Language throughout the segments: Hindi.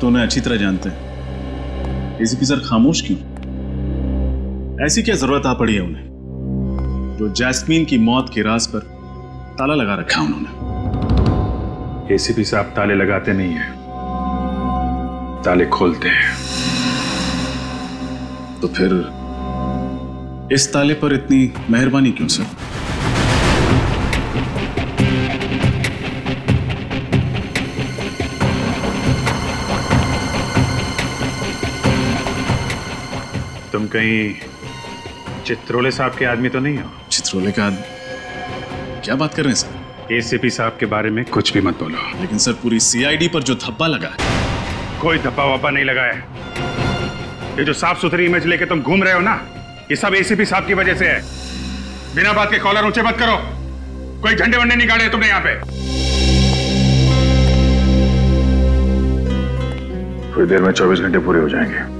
तो उन्हें अच्छी तरह जानते हैं। एसीपी सर खामोश क्यों? ऐसी क्या ज़रूरत आ पड़ी है उन्हें? जो जैस्मीन की मौत के राज पर ताला लगा रखा उन्होंने। एसीपी साहब ताले लगाते नहीं है। ताले खोलते हैं। तो फिर इस ताले पर इतनी मेहरबानी क्यों सर? तुम कहीं चित्रोले साहब के आदमी तो नहीं हो? चित्रोले का आदमी क्या बात कर रहे हैं सर? एसीपी साहब के बारे में कुछ भी मत बोलो। लेकिन सर पूरी सीआईडी पर जो धब्बा लगा है कोई धब्बा वब्बा नहीं लगा है। ये जो साफ़ सुथरी इमेज लेके तुम घूम रहे हो ना ये सब एसीपी साहब की वजह से है। बिना बात के कॉलर ऊँचे मत करो। कोई झंडे वंडे नहीं गाड़े तुमने यहाँ पे। थोड़ी देर में चौबीस घंटे पूरे हो जाएँगे।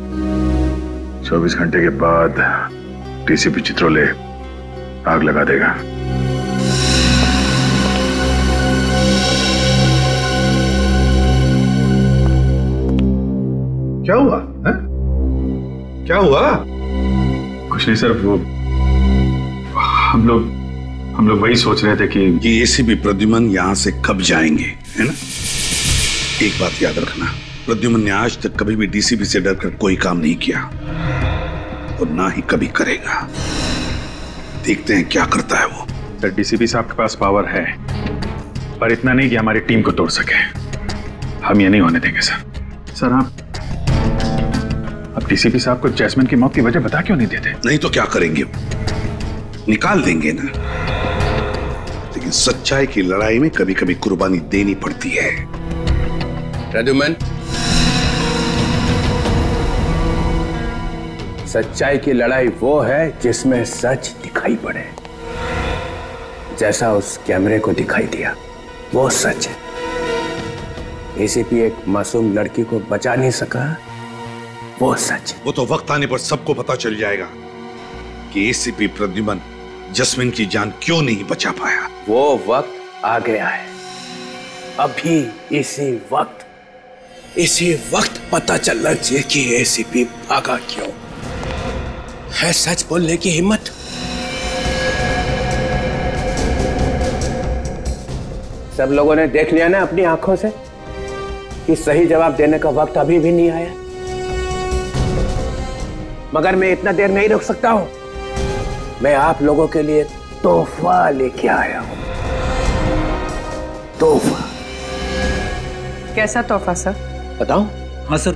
चौबीस घंटे के बाद टीसीपी चित्रोले आग लगा देगा। क्या हुआ है? क्या हुआ? कुछ नहीं सर वो हम लोग हम लोग वही सोच रहे थे कि ये एसीपी प्रद्युमन यहाँ से कब जाएँगे है ना? एक बात याद रखना प्रद्युमन ने आज तक कभी भी डीसीपी से डरकर कोई काम नहीं किया। और ना ही कभी करेगा। देखते हैं क्या करता है वो। सर डीसीपी साहब के पास पावर है पर इतना नहीं कि हमारी टीम को तोड़ सके। हम ये नहीं होने देंगे सर। सर आप अब डीसीपी साहब को जैस्मिन की मौत की वजह बता क्यों नहीं देते? नहीं तो क्या करेंगे? निकाल देंगे ना। लेकिन सच्चाई की लड़ाई में कभी कभी कुर्बानी देनी पड़ती है। सच्चाई की लड़ाई वो है जिसमें सच दिखाई पड़े। जैसा उस कैमरे को दिखाई दिया वो सच है। एसीपी एक मासूम लड़की को बचा नहीं सका वो सच है। वो तो वक्त आने पर सबको पता चल जाएगा कि एसीपी प्रद्युमन जस्मिन की जान क्यों नहीं बचा पाया। वो वक्त आ गया है। अभी इसी वक्त इसी वक्त पता चलना चाहिए कि एसीपी भागा क्यों। है सच बोलने की हिम्मत। सब लोगों ने देख लिया ना अपनी आँखों से कि सही जवाब देने का वक्त अभी भी नहीं आया। मगर मैं इतना देर नहीं रुक सकता हूँ। मैं आप लोगों के लिए तोहफा लेके आया हूँ। तोहफा। कैसा तोहफा सर? बताओ हाँ सर।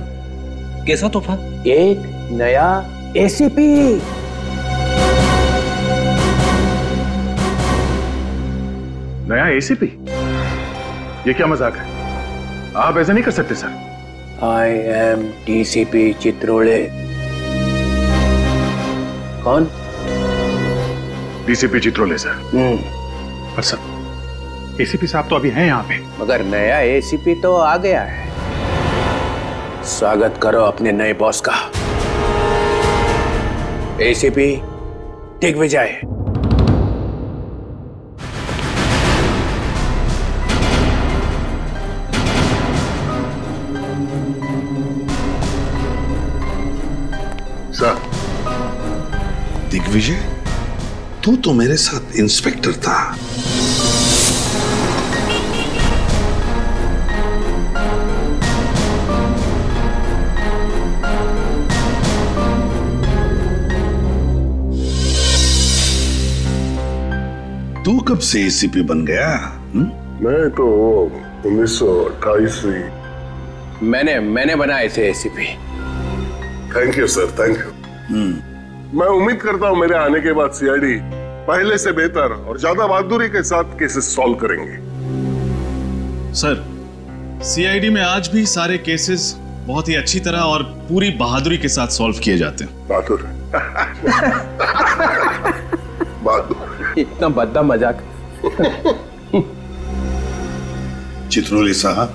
कैसा तोहफा? एक नया एसीपी नया एसीपी ये क्या मज़ाक है? आप ऐसा नहीं कर सकते sir. I am DCP Chitrole. कौन? DCP Chitrole sir. हम्म, पर सर एसीपी साहब तो अभी हैं यहाँ पे। मगर नया एसीपी तो आ गया है। स्वागत करो अपने नए बॉस का। एसीपी दिग्विजय सर दिग्विजय तू तो मेरे साथ इंस्पेक्टर था। तू कब से एसीपी बन गया? हुँ? मैं तो उन्नीस सौ अट्ठाईस से मैंने मैंने बनाए थे ACP thank you sir thank you मैं उम्मीद करता हूँ मेरे आने के बाद सीआईडी पहले से बेहतर और ज़्यादा बहादुरी के साथ केसेस सॉल्व करेंगे। सर सीआईडी में आज भी सारे केसेस बहुत ही अच्छी तरह और पूरी बहादुरी के साथ सॉल्व किए जाते हैं। बहादुर। बहादुर। इतना बद्दा मज़ाक। चित्रोले साहब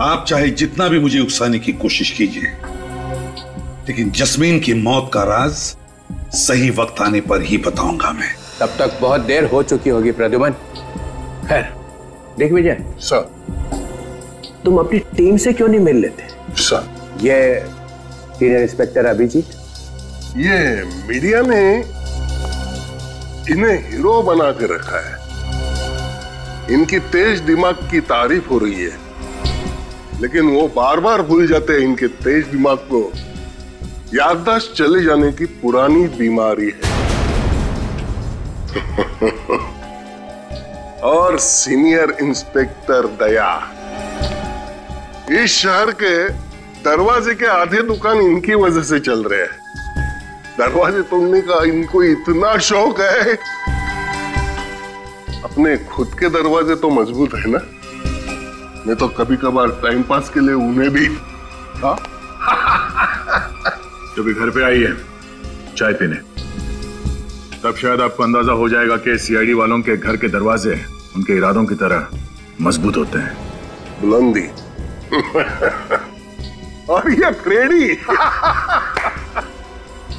आप चाहे जितना भी मुझे उकसाने की कोशिश कीजिए लेकिन जस्मीन की मौत का राज सही वक्त आने पर ही बताऊँगा मैं। तब तक बहुत देर हो चुकी होगी प्रद्युमन। खैर देख विजय। सर। तुम अपनी टीम से क्यों नहीं मिल लेते? सर। ये सीनियर इंस्पेक्टर अभिजीत। ये मीडिया ने इन्हें हीरो बना के रखा है। इनकी तेज दिमाग की तारीफ़ हो रही है। लेकिन वो बार बार भूल जाते हैं इनके तेज दिमाग को। याददाश्त चले जाने की पुरानी बीमारी है। और सीनियर इंस्पेक्टर दया। इस शहर के दरवाजे के आधे दुकान इनकी वजह से चल रहे हैं। दरवाजे तोड़ने का इनको इतना शौक है। अपने खुद के दरवाजे तो मज़बूत है ना? मैं तो कभी कभार टाइम पास के लिए उन्हें भी। हाँ? कभी घर पे आई है चाय पीने। तब शायद आपको अंदाज़ा हो जाएगा कि सीआईडी वालों के घर के दरवाजे उनके इरादों की तरह मज़बूत होते हैं। बुलंदी और ये फ्रेडी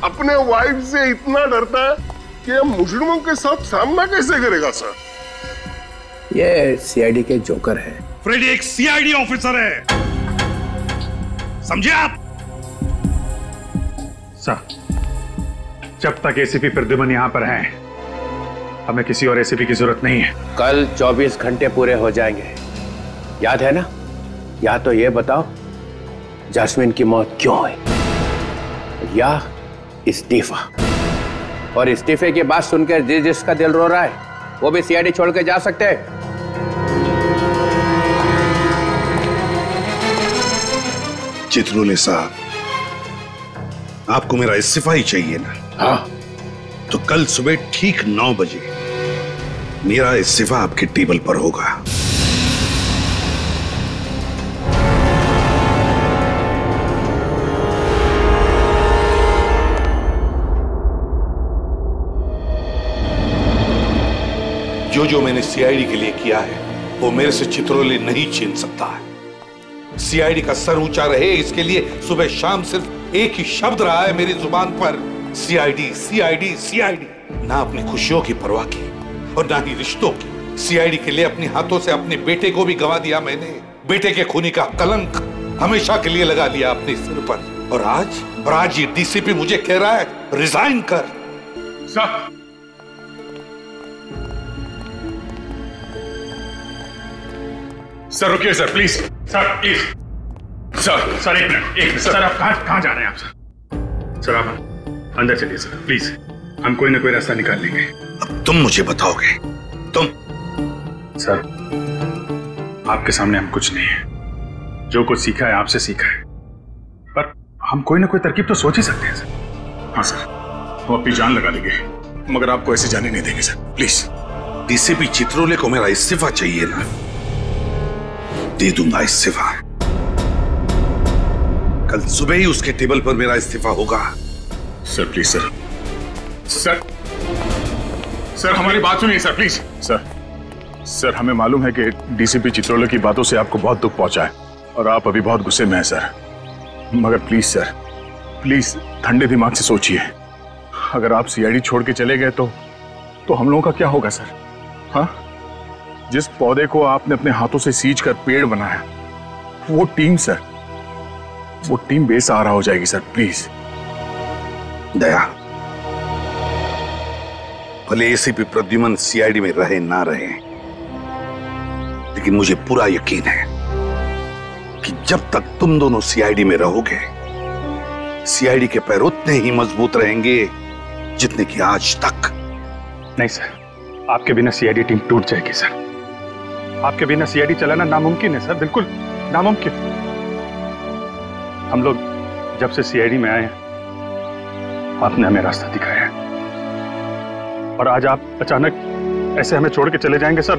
अपने वाइफ से इतना डरता है कि अब मुजरिमों के साथ सामना कैसे करेगा सर ये सीआईडी के जोकर है। फ्रेडी एक सीआईडी ऑफिसर है। समझे आप? सर जब तक एसीपी प्रद्युमन यहाँ पर हैं हमें किसी और एसीपी की ज़रूरत नहीं है। कल 24 घंटे पूरे हो जाएँगे। याद है ना? या तो ये बताओ जासमीन की मौत क्यों हुई? या इस्तीफा। और इस्तीफे की बात सुनकर जिस जिसका दिल रो रहा है वो भी सीआईडी छोड़ के जा सकते हैं। चित्रोले साहब आपको मेरा इस्तीफा ही चाहिए ना? हाँ। तो कल सुबह ठीक नौ बजे मेरा इस्तीफा आपके टेबल पर होगा। जो मैंने सीआईडी के लिए किया है, वो मेरे से चित्रोले नहीं छीन सकता है। सीआईडी का सर ऊँचा रहे, इसके लिए सुबह शाम सिर्फ़ एक ही शब्द रहा है मेरी ज़ुबान पर। सीआईडी सीआईडी सीआईडी ना अपनी खुशियों की परवाह की और ना ही रिश्तों की। सीआईडी के लिए अपने हाथों से अपने बेटे को भी गवा दिया मैंने। बेटे के खूनी का कलंक हमेशा के लिए लगा लिया अपने सिर पर। और आज और आज ये डीसीपी मुझे कह रहा है रिजाइन कर। सर सर रुकिए sir please sir please sir sir एक मिनट एक मिनट सर आप कहाँ कहाँ जा रहे हैं आप सर सर आप अंदर चलिए सर प्लीज़ हम कोई ना कोई रास्ता निकाल लेंगे। अब तुम मुझे बताओगे। तुम। सर आपके सामने हम कुछ नहीं है। जो कुछ सीखा है आपसे सीखा है। पर हम कोई ना कोई तरकीब तो सोच ही सकते हैं सर हाँ सर हम अपनी जान लगा लेंगे। मगर आपको ऐसे जाने नहीं देंगे सर प्लीज़ डीसीपी चित्रोले को मेरा इस्तीफा चाहिए ना। दे दूँगा इस्तीफा। कल सुबह ही उसके टेबल पर मेरा इस्तीफा होगा। Sir, please, sir. Sir sir, हमारी बात सुनिए, सर, प्लीज़। सर सर, हमें मालूम है कि डीसीपी चित्रोले की बातों से आपको बहुत दुख पहुँचा है, और आप अभी बहुत गुस्से में हैं, सर। मगर प्लीज़, सर, प्लीज़, ठंडे दिमाग से सोचिए। अगर आप सीआईडी छोड़ के चले गए तो तो हम लोगों का क्या होगा, सर? हाँ? जिस पौधे को आपने अपने हाथों से सींच कर पेड़ बनाया वो टीम सर। वो टीम बेसहारा हो जाएगी सर प्लीज़। दया। भले एसीपी प्रद्युमन सीआईडी में रहे ना रहे लेकिन मुझे पूरा यकीन है कि जब तक तुम दोनों सीआईडी में रहोगे सीआईडी के पैर उतने ही मज़बूत रहेंगे जितने कि आज तक। नहीं सर। आपके बिना सीआईडी टीम टूट जाएगी सर। आपके बिना सीआईडी चलाना नामुमकिन है, सर। बिल्कुल नामुमकिन। हम लोग जब से सीआईडी में आए हैं, आपने हमें रास्ता दिखाया है। और आज आप अचानक ऐसे हमें छोड़ के चले जाएँगे, सर।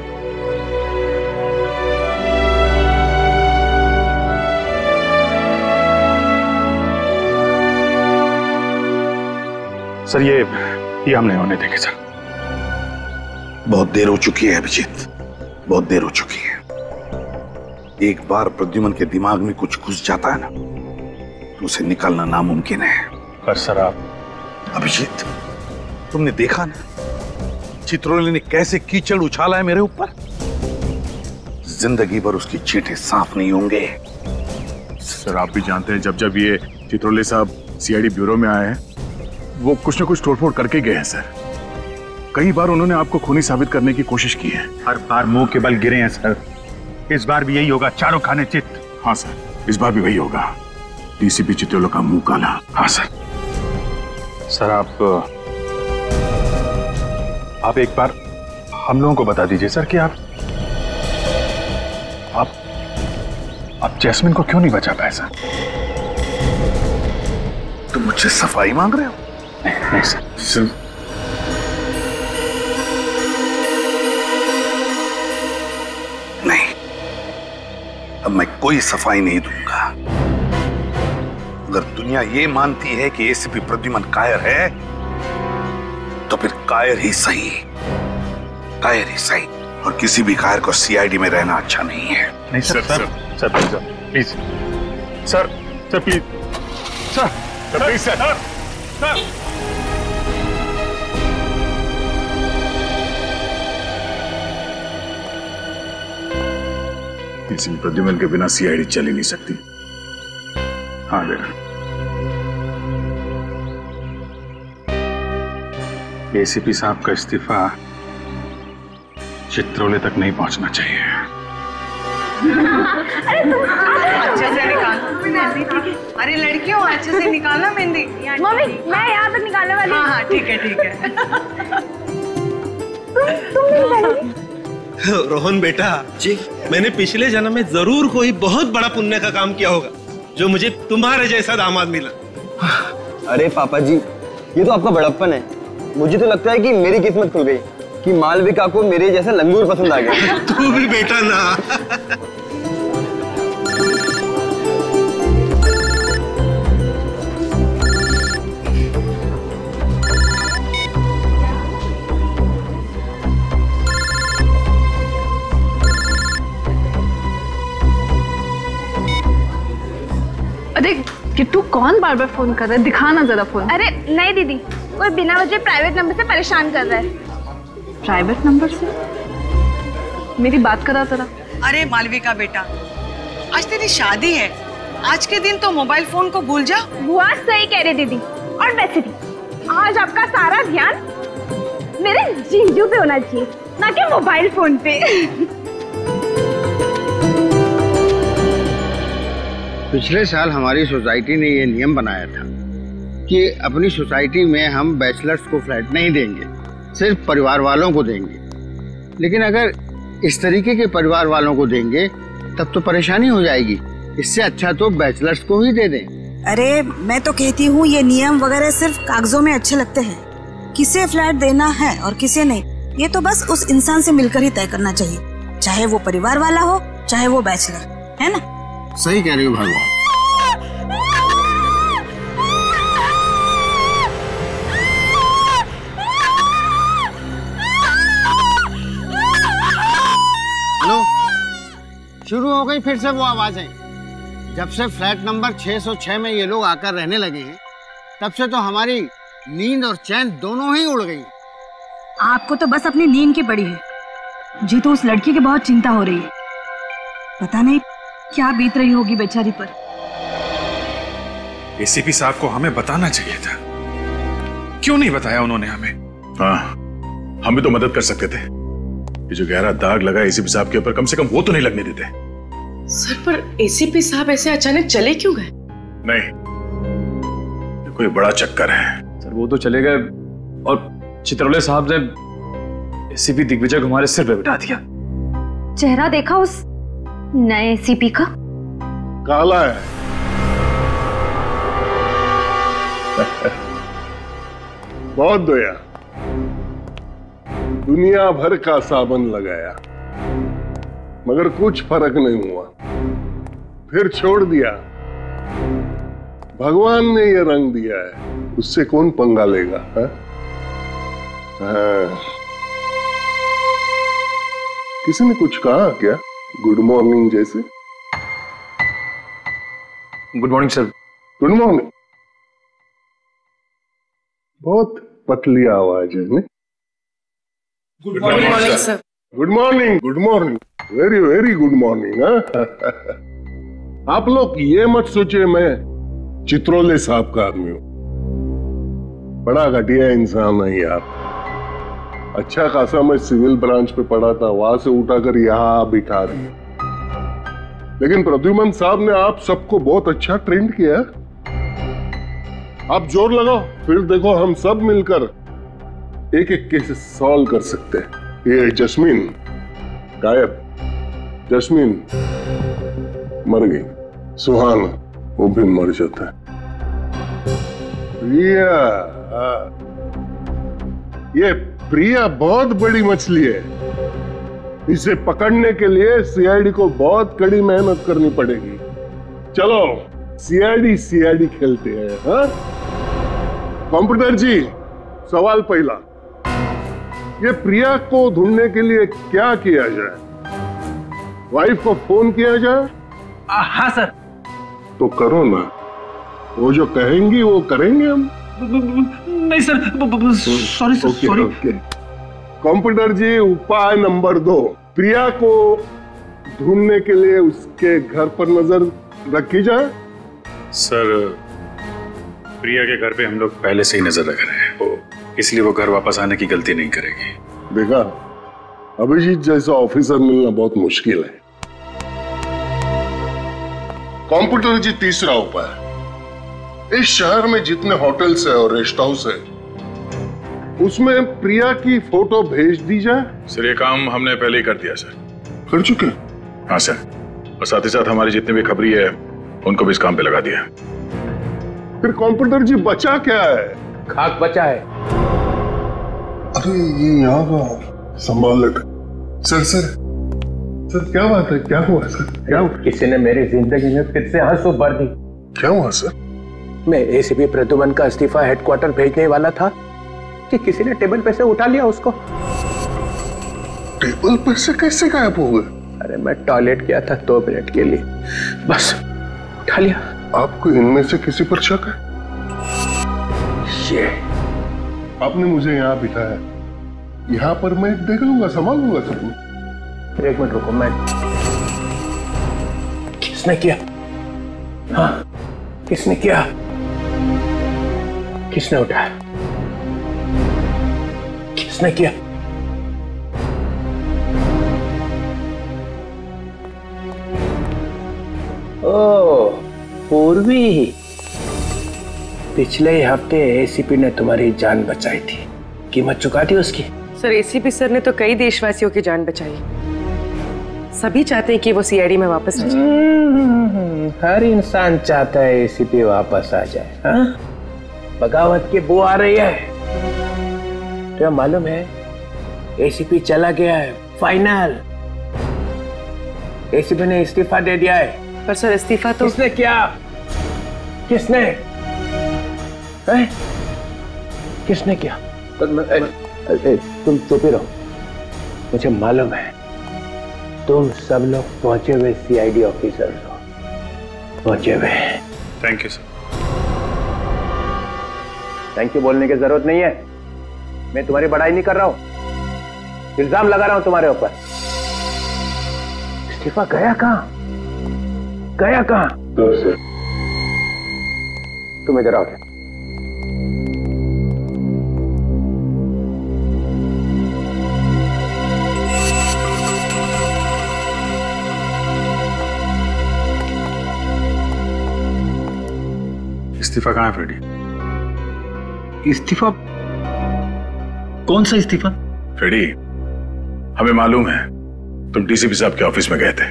सर, ये ये हम नहीं होने देंगे सर। बहुत देर हो चुकी है, अभिजीत। बहुत देर हो चुकी है। एक बार प्रद्युमन के दिमाग में कुछ घुस जाता है ना तो उसे निकालना नामुमकिन है। पर सर आप अभिजीत तुमने देखा ना चित्रोले ने कैसे कीचड़ उछाला है मेरे ऊपर? ज़िंदगी भर उसकी चीटे साफ़ नहीं होंगे। सर आप भी जानते हैं जब जब ये चित्रोले साहब सीआईडी ब्यूरो में आए हैं वो कुछ ना कुछ तोड़फोड़ करके गए हैं सर। कई बार उन्होंने आपको खूनी साबित करने की कोशिश की है। हर बार मुँह के बल गिरे हैं सर। इस बार भी यही होगा। चारों खाने चित। हाँ सर। इस बार भी वही होगा। डीसीपी चित्रोले का मुँह काला। हाँ सर। सर आप आप एक बार हम लोगों को बता दीजिए सर कि आप आप आप जैस्मिन को क्यों नहीं बचा पाए सर? तुम मुझसे सफ़ाई मांग रहे हो? नहीं नहीं सर। सर अब मैं कोई सफ़ाई नहीं दूँगा। अगर दुनिया ये मानती है कि एसीपी प्रद्युमन कायर है तो फिर कायर ही सही। कायर ही सही। और किसी भी कायर को सीआईडी में रहना अच्छा नहीं है। नहीं sir sir sir please. Please. Sir sir please sir. Sir please sir sir किसी प्रद्युमन के बिना सीआईडी चल ही नहीं सकती। हाँ बेटा एसीपी साहब का इस्तीफा चित्रोले तक नहीं पहुँचना चाहिए। अच्छे से निकाल। अरे लड़कियों अच्छे से निकालना मेहंदी। मम्मी मैं यहाँ तक निकालने वाली हाँ। हाँ ठीक है ठीक है। रोहन बेटा। जी। मैंने पिछले जन्म में ज़रूर कोई बहुत बड़ा पुण्य का काम किया होगा जो मुझे तुम्हारे जैसा दामाद मिला। अरे पापा जी ये तो आपका बड़प्पन है। मुझे तो लगता है कि मेरी किस्मत खुल गई कि मालविका को मेरे जैसा लंगूर पसंद आ गया। तू भी बेटा ना। अरे किट्टू कौन बार बार फ़ोन कर रहा है? दिखाना जरा फ़ोन अरे नहीं दीदी कोई बिना वजह प्राइवेट नंबर से परेशान कर रहा है। प्राइवेट नंबर से? मेरी बात करा जरा। अरे मालविका बेटा आज तेरी शादी है। आज के दिन तो मोबाइल फ़ोन को भूल जा। बुआ सही कह रही दीदी। और वैसे भी आज आपका सारा ध्यान मेरे जीजू पे होना चाहिए ना कि मोबाइल फ़ोन पे। पिछले साल हमारी सोसाइटी ने ये नियम बनाया था कि अपनी सोसाइटी में हम बैचलर्स को फ्लैट नहीं देंगे, सिर्फ़ परिवार वालों को देंगे। लेकिन अगर इस तरीके के परिवार वालों को देंगे, तब तो परेशानी हो जाएगी। इससे अच्छा तो बैचलर्स को ही दे दें। अरे, मैं तो कहती हूँ, ये नियम वगैरह सिर्फ़ कागजों में अच्छे लगते हैं। किसे फ्लैट देना है और किसे नहीं, ये तो बस उस इंसान से मिलकर ही तय करना चाहिए। चाहे वो परिवार वाला हो, चाहे वो बैचलर, है ना? सही कह रही हो भगवान। हेलो? शुरू हो गई फिर से वो आवाज़ें। जब से फ्लैट नंबर 606 में ये लोग आकर रहने लगे हैं, तब से तो हमारी नींद और चैन दोनों ही उड़ गई। आपको तो बस अपनी नींद की पड़ी है। जी तो उस लड़की की बहुत चिंता हो रही है। पता नहीं क्या बीत रही होगी बेचारी पर? एसीपी साहब को हमें बताना चाहिए था। क्यों नहीं बताया उन्होंने हमें? हाँ हम भी तो मदद कर सकते थे। ये जो गहरा दाग लगा एसीपी साहब के ऊपर कम से कम वो तो नहीं लगने देते। सर पर एसीपी साहब ऐसे अचानक चले क्यों गए? नहीं ये कोई बड़ा चक्कर है। सर वो तो चले गए और चित्रौले साहब ने एसीपी दिग्विजय को हमारे सिर पे बिठा दिया। चेहरा देखा उस नए सीपी का? काला है। बहुत दया दुनिया भर का साबन लगाया। मगर कुछ फ़र्क नहीं हुआ। फिर छोड़ दिया। भगवान ने ये रंग दिया है। उससे कौन पंगा लेगा, है? हाँ। किसी ने कुछ कहा क्या? गुड मॉर्निंग जैसे good morning sir good morning बहुत पतली आवाज़ है good morning sir good morning good morning very very good morning आप लोग ये मत सोचिए मैं चित्रोले साहब का आदमी हूँ। बड़ा घटिया इंसान है यार अच्छा खासा मैं सिविल ब्रांच पे पढ़ा था, वहाँ से उठाकर यहाँ बिठा दिया लेकिन प्रद्युमन साहब ने आप सबको बहुत अच्छा ट्रेंड किया आप ज़ोर लगाओ, फिर देखो हम सब मिलकर एक एक केस सॉल्व कर सकते हैं। ये जस्मीन, गायब। जस्मीन मर गई। सुहान, वो भी मर जाता है। हाँ। ये प्रिया बहुत बड़ी मछली है। इसे पकड़ने के लिए सीआईडी को बहुत कड़ी मेहनत करनी पड़ेगी। चलो सीआईडी सीआईडी खेलते हैं हाँ? कंप्यूटर जी सवाल पहला। ये प्रिया को ढूँढने के लिए क्या किया जाए? वाइफ को फ़ोन किया जाए? हाँ सर। तो करो ना। वो जो कहेंगी वो करेंगे हम। नहीं sir sorry sir sorry computer जी उपाय नंबर दो। प्रिया को ढूँढने के लिए उसके घर पर नज़र रखी जाए। सर प्रिया के घर पे हम लोग पहले से ही नज़र रख रहे हैं। वो इसलिए वो घर वापस आने की गलती नहीं करेगी। देखा अभिजीत जैसा ऑफिसर मिलना बहुत मुश्किल है। कंप्यूटर जी तीसरा उपाय। इस शहर में जितने होटल्स है और रेस्ट हाउस है उसमें प्रिया की फ़ोटो भेज दी जाए। सर ये काम हमने पहले ही कर दिया सर। कर चुके हाँ? सर। और साथ ही साथ हमारी जितनी भी खबरी है उनको भी इस काम पे लगा दिया। फिर कंप्यूटर जी बचा क्या है? खाक बचा है। अरे ये यहाँ का संभाल सर सर सर क्या बात है? क्या हुआ सर? क्या हुआ? किसी ने मेरी ज़िंदगी में फिर से आँसू भर दी। क्या हुआ सर? मैं एसीपी प्रद्युमन का इस्तीफा हेडक्वार्टर भेजने वाला था कि किसी ने टेबल पे से उठा लिया उसको। टेबल पर से कैसे गायब हो गए? अरे मैं टॉयलेट गया था दो मिनट के लिए। बस उठा लिया। आपको इनमें से किसी पर शक है? ये। आपने मुझे यहाँ बिठाया। यहाँ पर मैं देख लूँगा संभाल लूँगा सब एक मिनट रुको मैं किसने किया? हाँ किसने किया? किसने उठाया? किसने किया? ओ पूर्वी। पिछले ही हफ़्ते एसीपी ने तुम्हारी जान बचाई थी। कीमत चुका दी उसकी। सर एसीपी सर ने तो कई देशवासियों की जान बचाई। सभी चाहते हैं कि वो सीआईडी में वापस आ जाए। हम्म, हर इंसान चाहता है एसीपी वापस आ जाए हाँ? बगावत की बू आ रही है। तो मालूम है? एसीपी चला गया है। फाइनल एसीपी ने इस्तीफा दे दिया है। पर सर इस्तीफा तो किसने किया? किसने? है? किसने किया? तुम ए, ए, तुम चुप ही रहो। मुझे मालूम है। तुम सब लोग पहुँचे हुए सीआईडी ऑफिसर हो। पहुँचे हुए thank you sir thank you बोलने की ज़रूरत नहीं है। मैं तुम्हारी बड़ाई नहीं कर रहा हूँ। इल्ज़ाम लगा रहा हूँ तुम्हारे ऊपर। इस्तीफा गया कहाँ? गया कहाँ? तुम इधर आओ। इस्तीफा कहाँ है फ्रेडी? इस्तीफा? कौन सा इस्तीफा? फ्रेडी हमें मालूम है तुम डीसीपी साहब के ऑफ़िस में गए थे।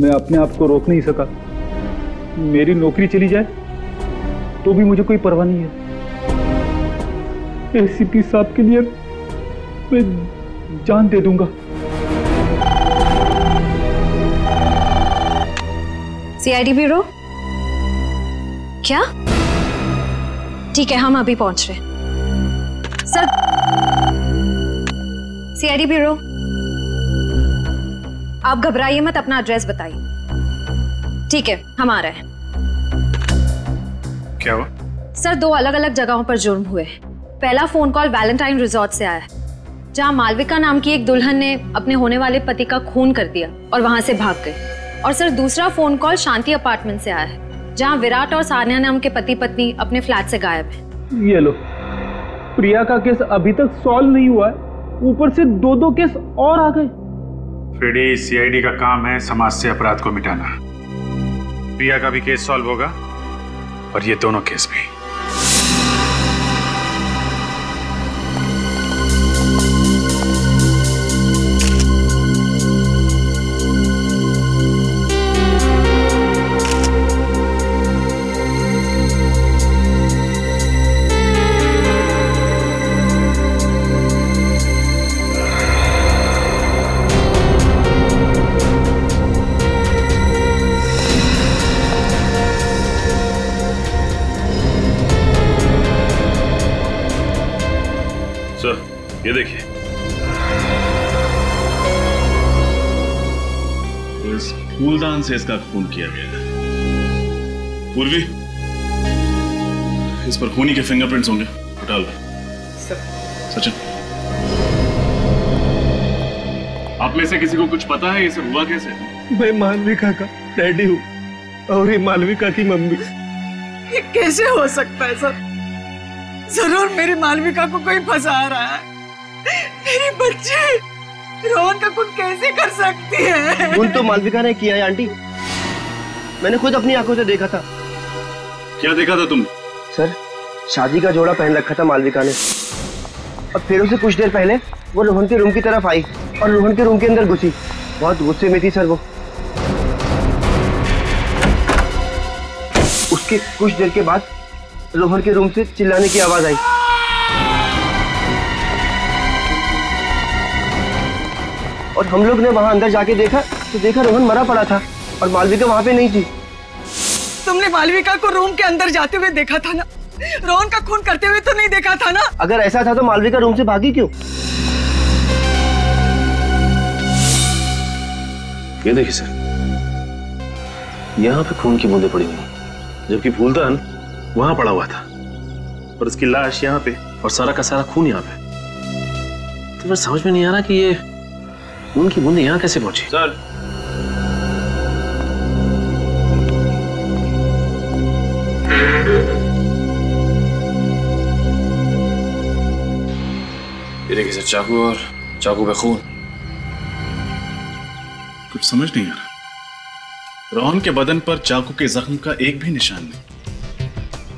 मैं अपने आप को रोक नहीं सका। मेरी नौकरी चली जाए तो भी मुझे कोई परवाह नहीं है। एसीपी साहब के लिए मैं जान दे दूँगा। CID bureau? क्या? ठीक है हम अभी पहुँच रहे हैं। सर सीआईडी ब्यूरो आप घबराइए मत अपना एड्रेस बताइए। ठीक है हम आ रहे हैं। क्या हुआ? सर दो अलग अलग जगहों पर जुर्म हुए पहला फ़ोन कॉल वैलेंटाइन रिजॉर्ट से आया है जहाँ मालविका नाम की एक दुल्हन ने अपने होने वाले पति का खून कर दिया और वहाँ से भाग गई। और सर दूसरा फ़ोन कॉल शांति अपार्टमेंट से आया है जहाँ विराट और सानिया नाम के पति पत्नी अपने फ्लैट से गायब है। ये लो। प्रिया का केस अभी तक सॉल्व नहीं हुआ है। ऊपर से दो दो केस और आ गए। फ्रेडी सीआईडी का काम है समाज से अपराध को मिटाना। प्रिया का भी केस सॉल्व होगा और ये दोनों केस भी। से इसका खून किया गया है। पूर्वी इस पर खूनी के फिंगरप्रिंट्स होंगे। उठा लो सचिन। आप में से किसी को कुछ पता है ये सब हुआ कैसे? मैं मालविका का डैडी हूँ और ये मालविका की मम्मी। ये कैसे हो सकता है सर? ज़रूर मेरी मालविका को कोई फंसा रहा है। मेरी बच्ची! रोहन का खून कैसे कर सकती है? खून तो मालविका ने किया है आंटी। मैंने खुद अपनी आँखों से देखा था। क्या देखा था तुम सर शादी का जोड़ा पहन रखा था मालविका ने। और फिर उसे कुछ देर पहले वो रोहन के रूम की तरफ़ आई और रोहन के रूम के अंदर घुसी। बहुत गुस्से में थी सर वो। उसके कुछ देर के बाद रोहन के रूम से चिल्लाने की आवाज़ आई। और हम लोग ने वहाँ अंदर जाके देखा तो देखा रोहन मरा पड़ा था और मालविका वहाँ पे नहीं थी। तुमने मालविका को रूम के अंदर जाते हुए देखा था ना? रोहन का खून करते हुए तो नहीं देखा था ना? अगर ऐसा था तो मालविका रूम से भागी क्यों? ये देखिए सर यहाँ पे खून की बूंदें पड़ी हुई जबकि फूलदान वहाँ पड़ा हुआ था। और उसकी लाश यहाँ पे और सारा का सारा खून यहाँ पे। तो फिर समझ में नहीं आ रहा कि ये खून की बूंदें यहाँ कैसे पहुँची? सर। ये देखिए सर चाकू और चाकू पे खून। कुछ समझ नहीं आ रहा। रोहन के बदन पर चाकू के जख्म का एक भी निशान नहीं।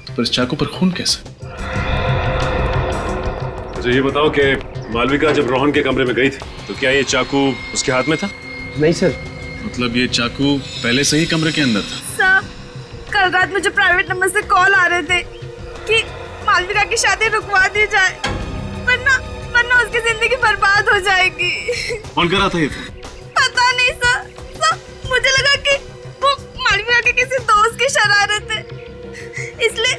तो फिर इस चाकू पर खून कैसे? मुझे ये बताओ कि मालविका जब रोहन के कमरे में गई थी तो क्या ये चाकू उसके हाथ में था? नहीं सर। मतलब ये चाकू पहले से ही कमरे के अंदर था? सर कल रात मुझे प्राइवेट नंबर से कॉल आ रहे थे कि मालविका की शादी रुकवा दी जाए वरना वरना उसकी ज़िंदगी बर्बाद हो जाएगी। कौन करा था ये फ़ोन पता नहीं सर। सर मुझे लगा कि वो मालविका के किसी दोस्त की शरारत है। इसलिए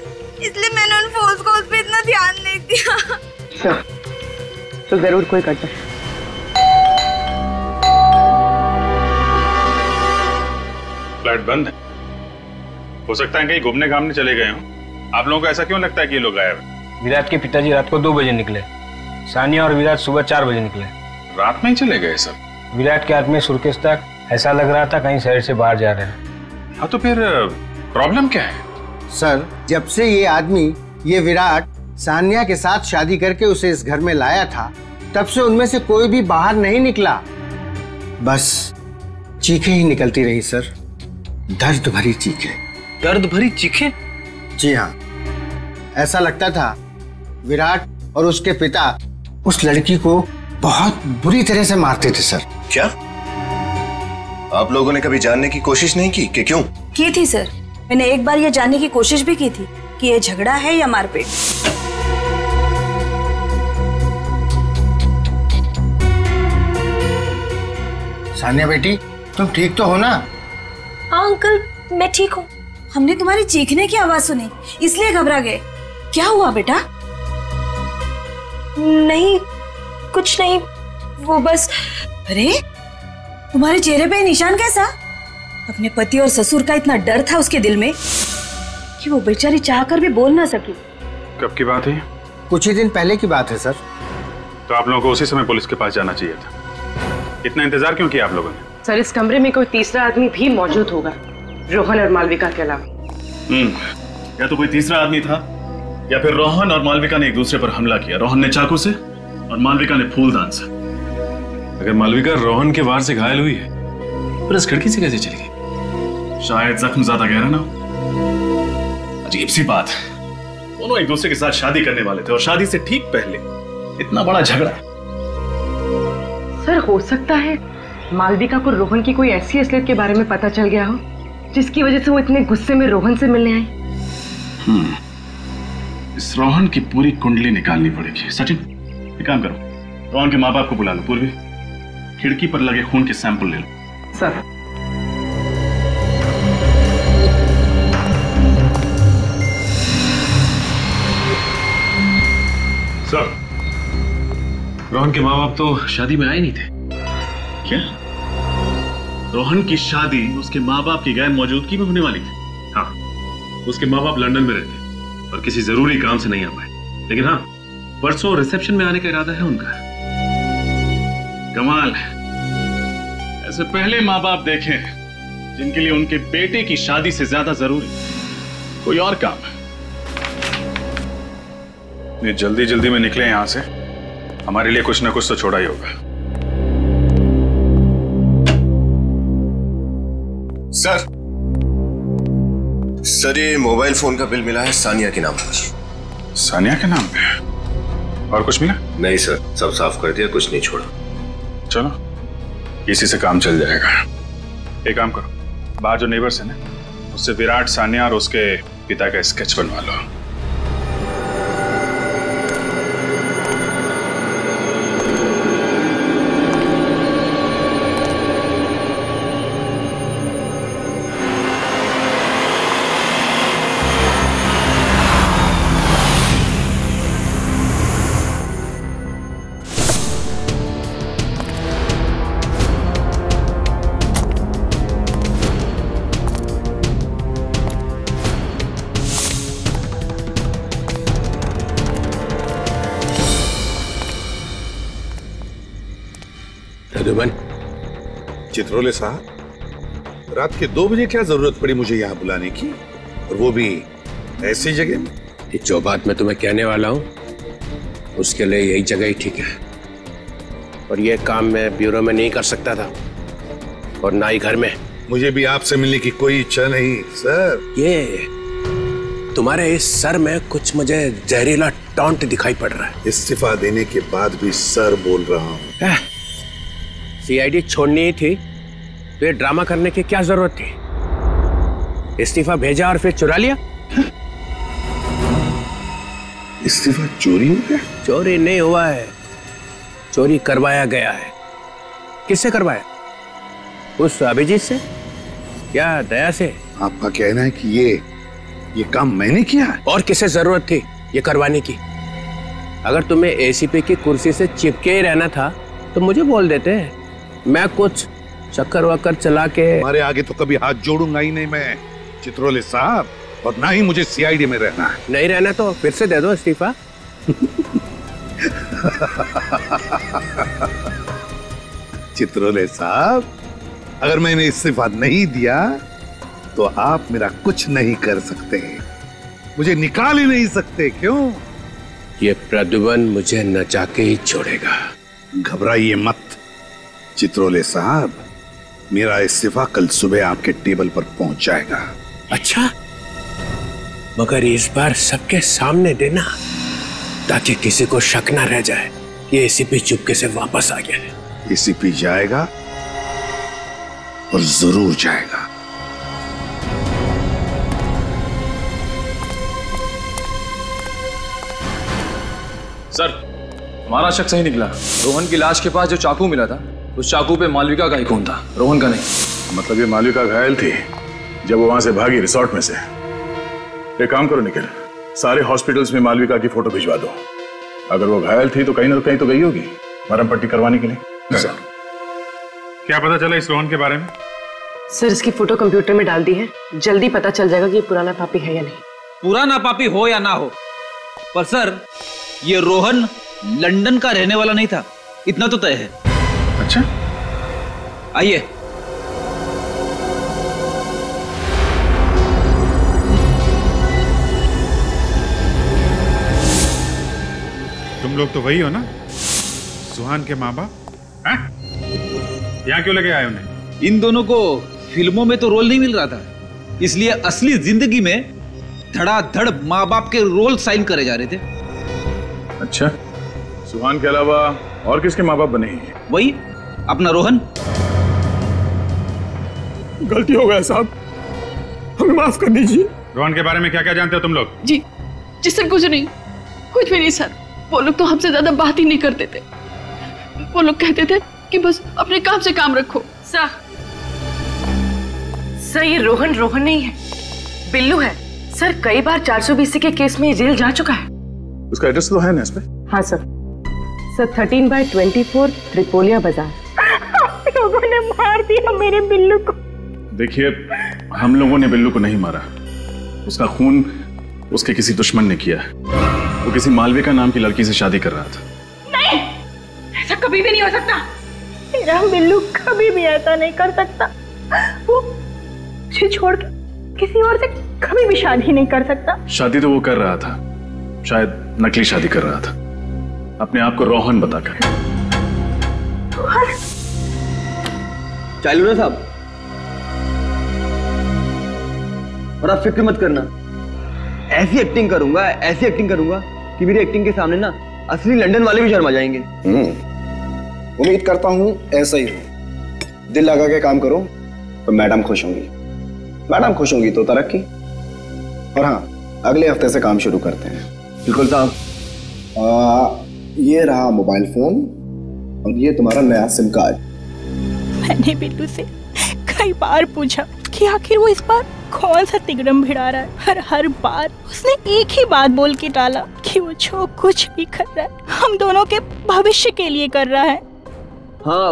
इसलिए मैंने उन फ़ोन कॉल्स पे इतना ध्यान नहीं दिया। अच्छा। तो ज़रूर कोई करता। फ्लैट बंद है। हो सकता है कहीं घूमने घामने चले गए हों। आप लोगों को ऐसा क्यों लगता है कि ये लोग गायब हैं? विराट के पिताजी रात को दो बजे निकले। सानिया और विराट सुबह चार बजे निकले। रात में ही चले गए सब विराट के हाथ में सुरकेश तक ऐसा लग रहा था कहीं शहर से बाहर जा रहे हैं। हाँ तो फिर प्रॉब्लम क्या है? सर जब से ये आदमी ये विराट सान्या के साथ शादी करके उसे इस घर में लाया था तब से उनमें से कोई भी बाहर नहीं निकला। बस चीखें ही निकलती रही सर। दर्द भरी चीखें। दर्द भरी चीखें? जी हाँ। ऐसा लगता था विराट और उसके पिता उस लड़की को बहुत बुरी तरह से मारते थे सर। क्या? आप लोगों ने कभी जानने की कोशिश नहीं की कि क्यों? की थी सर? मैंने एक बार ये जानने की कोशिश भी की थी कि ये झगड़ा है या मारपीट। सानिया बेटी तुम ठीक तो हो ना? हाँ अंकल मैं ठीक हूँ। हमने तुम्हारी चीखने की आवाज़ सुनी इसलिए घबरा गए। क्या हुआ बेटा? नहीं कुछ नहीं वो बस अरे तुम्हारे चेहरे पे निशान कैसा? अपने पति और ससुर का इतना डर था उसके दिल में कि वो बेचारी चाहकर भी बोल ना सकी। कब की बात है? कुछ ही दिन पहले की बात है सर। तो आप लोगों को उसी समय पुलिस के पास जाना चाहिए था। इतना इंतज़ार क्यों किया आप लोगों ने? सर इस कमरे में कोई तीसरा आदमी भी मौजूद होगा रोहन और मालविका के अलावा। हम्म या तो कोई तीसरा आदमी था या फिर रोहन और मालविका ने एक दूसरे पर हमला किया। रोहन ने चाकू से और मालविका ने फूलदान से। अगर मालविका रोहन के वार से घायल हुई है पर इस खिड़की से कैसे चली गई शायद जख्म ज़्यादा गहरा ना हो। अजीब सी बात दोनों एक दूसरे के साथ शादी करने वाले थे और शादी से ठीक पहले इतना बड़ा झगड़ा सर हो सकता है मालविका को रोहन की कोई ऐसी असलियत के बारे में पता चल गया हो जिसकी वजह से वो इतने गुस्से में रोहन से मिलने आई हम्म इस रोहन की पूरी कुंडली निकालनी पड़ेगी। सचिन एक काम करो रोहन के माँ बाप को बुला लो पूर्वी। खिड़की पर लगे खून के सैंपल ले लो। सर। सर रोहन के माँ बाप तो शादी में आए नहीं थे। क्या? रोहन की शादी उसके माँ बाप की गैर मौजूदगी में होने वाली थी। हाँ उसके माँ बाप लंदन में रहते और किसी ज़रूरी काम से नहीं आ पाए। लेकिन हाँ परसों रिसेप्शन में आने का इरादा है उनका। कमाल ऐसे पहले माँ बाप देखे, जिनके लिए उनके बेटे की शादी से ज़्यादा ज़रूरी। कोई और काम? है जल्दी जल्दी में निकले यहाँ से। हमारे लिए कुछ ना कुछ तो छोड़ा ही होगा। सर। सर ये मोबाइल फ़ोन का बिल मिला है सानिया के नाम पर। सानिया के नाम पे? और कुछ मिला? नहीं सर सब साफ़ कर दिया कुछ नहीं छोड़ा। चलो इसी से काम चल जाएगा। एक काम करो बाहर जो नेबर्स है ना उससे विराट सानिया और उसके पिता का स्केच बनवा लो। चित्रोले साहब रात के दो बजे क्या ज़रूरत पड़ी मुझे यहाँ बुलाने की? और वो भी ऐसी जगह में? ये जो बात मैं तुम्हें कहने वाला हूँ। उसके लिए यही जगह ही ठीक है। और ये काम मैं ब्यूरो में नहीं कर सकता था। और ना ही घर में। मुझे भी आपसे मिलने की कोई इच्छा नहीं सर। ये तुम्हारे इस सर में कुछ मुझे जहरीला टॉन्ट दिखाई पड़ रहा है। इस्तीफा देने के बाद भी सर बोल रहा हूँ। सी सीआईडी छोड़नी ही थी। तो ये ड्रामा करने की क्या ज़रूरत थी? इस्तीफा भेजा और फिर चुरा लिया? इस्तीफा चोरी हो गया? चोरी नहीं हुआ है। चोरी करवाया गया है। किससे करवाया? उस अभिजीत से? या दया से? आपका कहना है कि ये ये काम मैंने किया है। और किसे ज़रूरत थी ये करवाने की? अगर तुम्हें एसीपी की कुर्सी से चिपके ही रहना था तो मुझे बोल देते मैं कुछ चक्कर वक्कर चला के हमारे आगे तो कभी हाथ जोड़ूँगा ही नहीं मैं। चित्रोले साहब और ना ही मुझे सीआईडी में रहना है। नहीं रहना तो फिर से दे दो इस्तीफा। चित्रोले साहब अगर मैंने इस्तीफा नहीं दिया तो आप मेरा कुछ नहीं कर सकते। मुझे निकाल ही नहीं सकते क्यों? ये प्रदुबन मुझे नचा के ही छोड़ेगा। घबराइए मत चित्रोले साहब। मेरा इस्तीफा कल सुबह आपके टेबल पर पहुँच जाएगा। अच्छा? मगर इस बार सबके सामने देना ताकि किसी को शक ना रह जाए ये एसीपी चुपके से वापस आ गया है। एसीपी जाएगा और ज़रूर जाएगा। सर हमारा शक सही निकला। रोहन की लाश के पास जो चाकू मिला था उस चाकू पे मालविका का ही खून था रोहन का नहीं। मतलब ये मालविका घायल थी जब वो वहाँ से भागी रिसोर्ट में से। एक काम करो निखिल सारे हॉस्पिटल्स में मालविका की फ़ोटो भिजवा दो। अगर वो घायल थी तो कहीं ना कहीं तो गई होगी मरम पट्टी करवाने के लिए। क्या पता चला इस रोहन के बारे में? सर इसकी फ़ोटो कंप्यूटर में डाल दी है। जल्दी पता चल जाएगा कि ये पुराना पापी है या नहीं। पुराना पापी हो या ना हो पर सर ये रोहन लंदन का रहने वाला नहीं था। इतना तो तय है। अच्छा? आइए। तुम लोग तो वही हो ना? सुहान के माँ बाप यहाँ क्यों लगे आए उन्हें? इन दोनों को फ़िल्मों में तो रोल नहीं मिल रहा था। इसलिए असली ज़िंदगी में धड़ाधड़ माँ बाप के रोल साइन करे जा रहे थे। अच्छा। सुहान के अलावा और किसके माँ बाप बने हैं? वही अपना रोहन। गलती हो गया साहब। हमें माफ़ कर दीजिए। रोहन के बारे में क्या क्या जानते हो तुम लोग? जी जी सर कुछ नहीं कुछ भी नहीं सर। वो लोग तो हमसे ज़्यादा बात ही नहीं करते थे। वो लोग कहते थे कि बस अपने काम से काम रखो। सर सर ये रोहन रोहन नहीं है। बिल्लू है। सर कई बार 420 के केस में जेल जा चुका है। उसका एड्रेस तो है ना इसमें हाँ sir. Sir thirteen by twenty four Tripolia बाज़ार। लोगों ने मार दिया मेरे बिल्लू को। देखिए हम लोगों ने बिल्लू को नहीं मारा। उसका खून उसके किसी दुश्मन ने किया। वो किसी मालविका नाम की लड़की से शादी कर रहा था। नहीं! ऐसा कभी भी नहीं हो सकता। मेरा बिल्लू कभी भी ऐसा नहीं कर सकता। वो मुझे छोड़ के किसी और से कभी भी शादी नहीं कर सकता। शादी तो वो कर रहा था। शायद नकली शादी कर रहा था। अपने आप को रोहन बताकर। चालू ना साहब। और आप फ़िक्र मत करना। ऐसी एक्टिंग करूँगा ऐसी एक्टिंग करूँगा कि मेरी एक्टिंग के सामने ना असली लंदन वाले भी शर्मा जाएँगे। उम्मीद करता हूँ ऐसा ही हो। दिल लगा के काम करो तो मैडम खुश होंगी। मैडम खुश होंगी तो तरक्की। और हाँ अगले हफ़्ते से काम शुरू करते हैं। बिल्कुल साहब। ये रहा मोबाइल फ़ोन और ये तुम्हारा नया सिम कार्ड। मैंने बिल्लू से कई बार पूछा कि आखिर वो इस बार कौन सा तिगड़म भिड़ा रहा है? हर हर बार उसने एक ही बात बोल के टाला कि वो जो कुछ भी कर रहा है हम दोनों के भविष्य के लिए कर रहा है। हाँ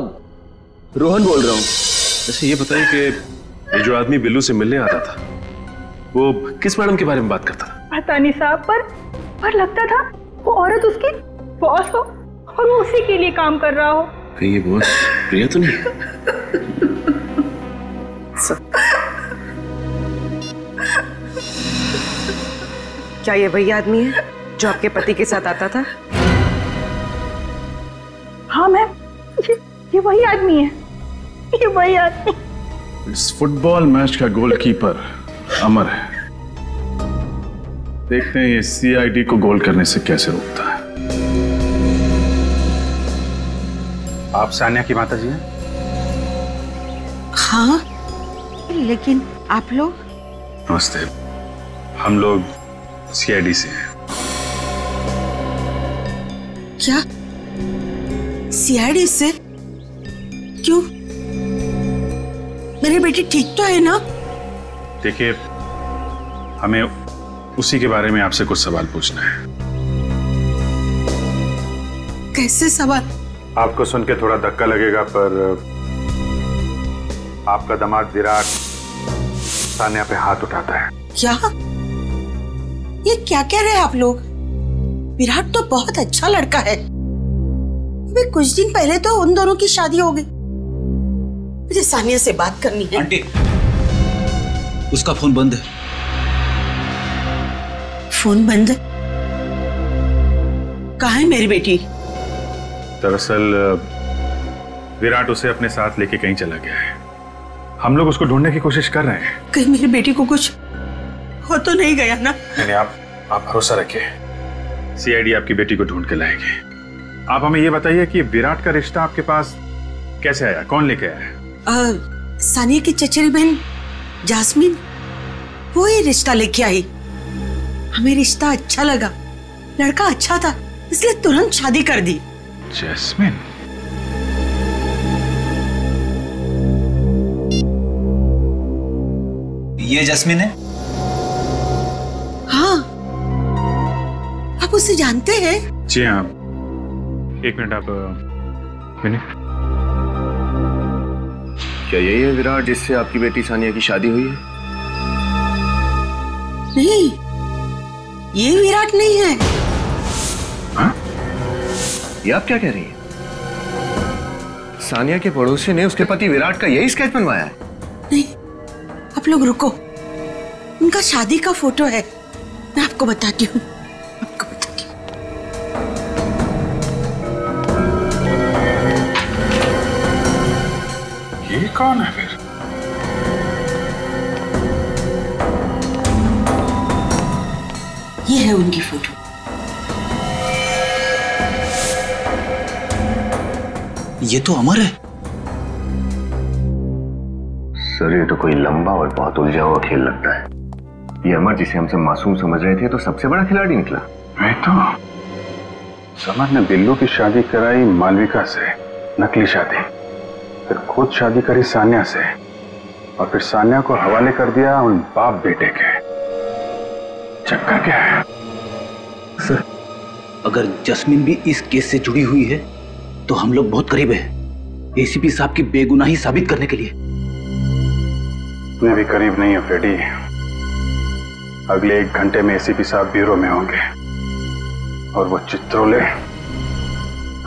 रोहन बोल रहा हूँ। अच्छा ये बताइए कि ये जो आदमी बिल्लू से मिलने आता था वो किस मैडम के बारे में बात करता था? पता नहीं साहब पर पर लगता था वो औरत उसकी बॉस हो और वो उसी के लिए काम कर रहा हो। कहीं ये बॉस प्रिया तो नहीं? क्या ये वही आदमी है जो आपके पति के साथ आता था? हाँ मैम। ये, ये वही आदमी है। ये वही आदमी। इस फुटबॉल मैच का गोलकीपर अमर है। देखते हैं ये सीआईडी को गोल करने से कैसे रोकता है। आप सान्या की माता जी हैं? हाँ लेकिन आप लोग? नमस्ते। हम लोग सीआईडी से हैं। क्या? सीआईडी से? क्यों? मेरी बेटी ठीक तो है ना? देखिए हमें उसी के बारे में आपसे कुछ सवाल पूछना है। कैसे सवाल? आपको सुन के थोड़ा धक्का लगेगा पर आपका दामाद विराट सान्या पे हाथ उठाता है। क्या? ये क्या कह रहे हैं आप लोग? विराट तो बहुत अच्छा लड़का है। अभी कुछ दिन पहले तो उन दोनों की शादी हो गई। मुझे सानिया से बात करनी है। आंटी उसका फ़ोन बंद है। फ़ोन बंद? कहा है मेरी बेटी? दरअसल विराट उसे अपने साथ लेके कहीं चला गया है। हम लोग उसको ढूँढने की कोशिश कर रहे हैं। कहीं मेरी बेटी को कुछ हो तो नहीं गया ना? नहीं आप आप भरोसा रखिए। सीआईडी आपकी बेटी को ढूंढ के लाएगी। आप हमें ये बताइए कि विराट का रिश्ता आपके पास कैसे आया? कौन लेके आया आ, सानिया की चचेरी बहन जासमीन वो ही रिश्ता लेके आई। हमें रिश्ता अच्छा लगा। लड़का अच्छा था इसलिए तुरंत शादी कर दी। जैस्मिन ये जैस्मिन है? हाँ। आप उसे जानते हैं? जी हाँ। एक मिनट आप मिनट क्या यही है विराट जिससे आपकी बेटी सानिया की शादी हुई है? नहीं। ये विराट नहीं है? ये आप क्या कह रही हैं? सानिया के पड़ोसी ने उसके पति विराट का यही स्केच बनवाया है। नहीं आप लोग रुको। उनका शादी का फ़ोटो है। मैं आपको बताती हूँ। ये कौन है फिर? ये है उनकी फ़ोटो। ये तो अमर है। सर ये तो कोई लंबा और बहुत उलझा हुआ खेल लगता है। ये अमर जिसे हमसे मासूम समझ रहे थे तो सबसे बड़ा खिलाड़ी निकला। मैं तो। समर ने बिल्लू की शादी कराई मालविका से नकली शादी। फिर खुद शादी करी सान्या से। और फिर सान्या को हवाले कर दिया उन बाप बेटे के। चक्कर क्या है? सर अगर जस्मिन भी इस केस से जुड़ी हुई है तो हम लोग बहुत करीब है। एसीपी साहब की बेगुनाही साबित करने के लिए। मैं भी करीब नहीं हूँ फ्रेडी अगले एक घंटे में एसीपी साहब ब्यूरो में होंगे। और वो चित्रोले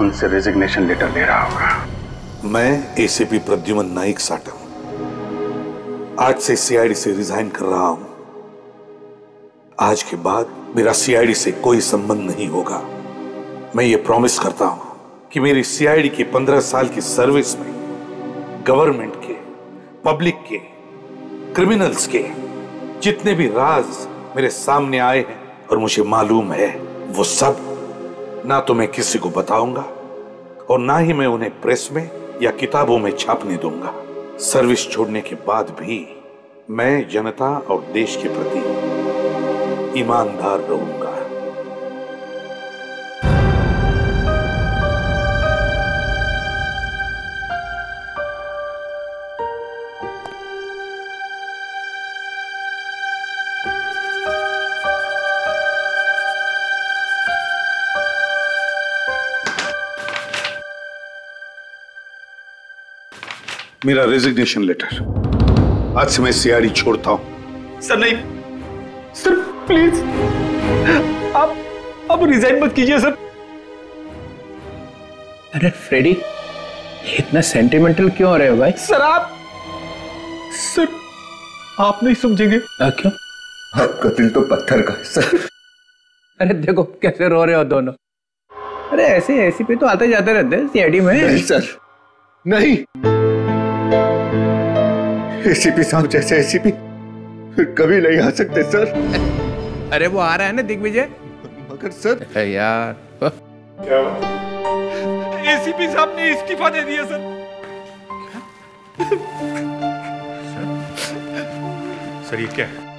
उनसे रेजिग्नेशन लेटर ले रहा होगा। मैं एसीपी प्रद्युमन नाइक साटम आज से सीआईडी से रिजाइन कर रहा हूँ। आज के बाद मेरा सीआईडी से कोई संबंध नहीं होगा। मैं ये प्रॉमिस करता हूँ। कि मेरी सीआईडी के पंद्रह साल की सर्विस में, गवर्नमेंट के, पब्लिक के, क्रिमिनल्स के, जितने भी राज मेरे सामने आए हैं और मुझे मालूम है, वो सब ना तो मैं किसी को बताऊँगा और ना ही मैं उन्हें प्रेस में या किताबों में छापने दूँगा। सर्विस छोड़ने के बाद भी मैं जनता और देश के प्रति ईमानदार रहूँगा। मेरा रेजिग्नेशन लेटर आज से मैं सीआईडी छोड़ता हूँ। सर नहीं। सर प्लीज़ आप अब रिजाइन मत कीजिए सर। अरे फ्रेडी इतना सेंटिमेंटल क्यों हो रहे हो भाई? सर आप सर आप नहीं समझेंगे। आ, क्यों? आपका दिल तो पत्थर का है सर। अरे देखो कैसे रो रहे हो दोनों। अरे ऐसे ऐसी पे तो आते जाते रहते हैं सीआईडी में। नहीं सर। नहीं। एसीपी साहब जैसे एसीपी। फिर कभी नहीं आ सकते सर। अरे वो आ रहा है ना दिग्विजय? मगर सर। यार। एसीपी साहब ने इस्तीफा दे दिया सर। सर ये क्या है?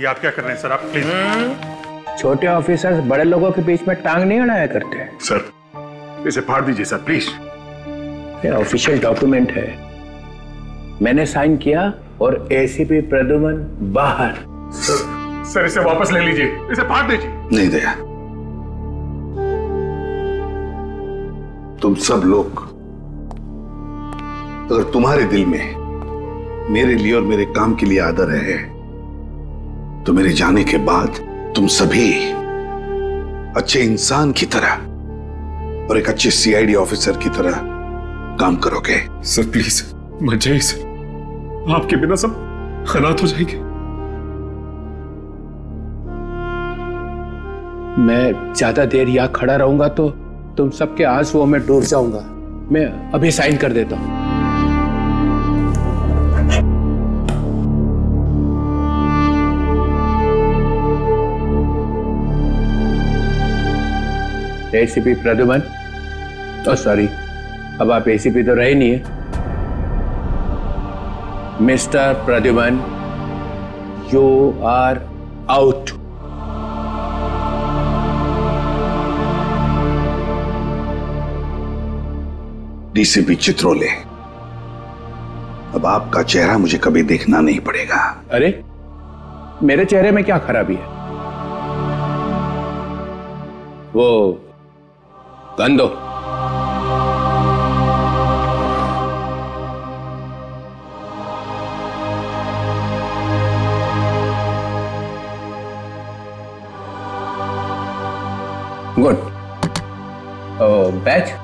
ये आप क्या कर रहे हैं सर? आप प्लीज़ छोटे ऑफिसर्स बड़े लोगों के बीच में टांग नहीं अड़ाया करते? सर इसे फाड़ दीजिए सर प्लीज़ ये ऑफिशियल डॉक्यूमेंट है। मैंने साइन किया और एसीपी प्रदुमन बाहर। सर सर इसे वापस ले लीजिए। इसे फाड़ दीजिए। नहीं दया। तुम सब लोग अगर तुम्हारे दिल में मेरे लिए और मेरे काम के लिए आदर है तो मेरे जाने के बाद तुम सभी अच्छे इंसान की तरह और एक अच्छे सीआईडी ऑफिसर की तरह काम करोगे। सर प्लीज़ मत जाइए सर। आपके बिना सब अनाथ हो जाएँगे। मैं ज़्यादा देर यहाँ खड़ा रहूँगा तो तुम सबके आंसुओं में डूब जाऊँगा। मैं अभी साइन कर देता हूँ। एसीपी प्रद्युमन? ओ सॉरी अब आप एसीपी तो रहे नहीं है। Mister Pradyuman you are out DCP Chitrole अब आपका चेहरा मुझे कभी देखना नहीं पड़ेगा। अरे मेरे चेहरे में क्या खराबी है? वो गंदो। गुड। बैच?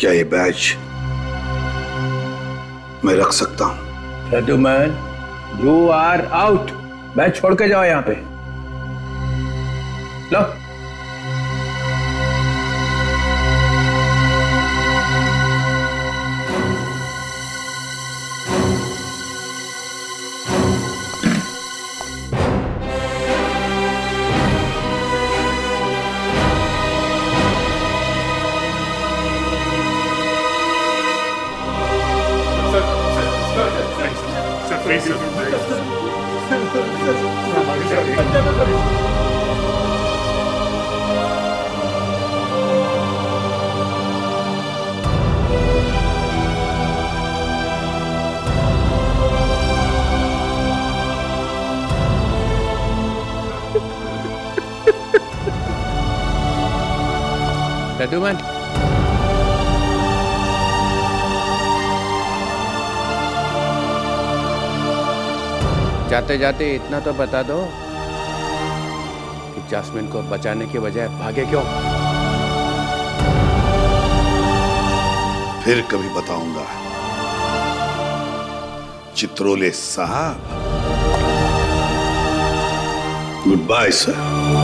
क्या बैच? मैं रख सकता हूँ। प्रद्युमन यू आर आउट मैं छोड़ के जाओ यहाँ पे। प्रद्युमन जाते जाते इतना तो बता दो कि जास्मिन को बचाने के बजाय भागे क्यों? फिर कभी बताऊँगा। चित्रोले साहब। Goodbye sir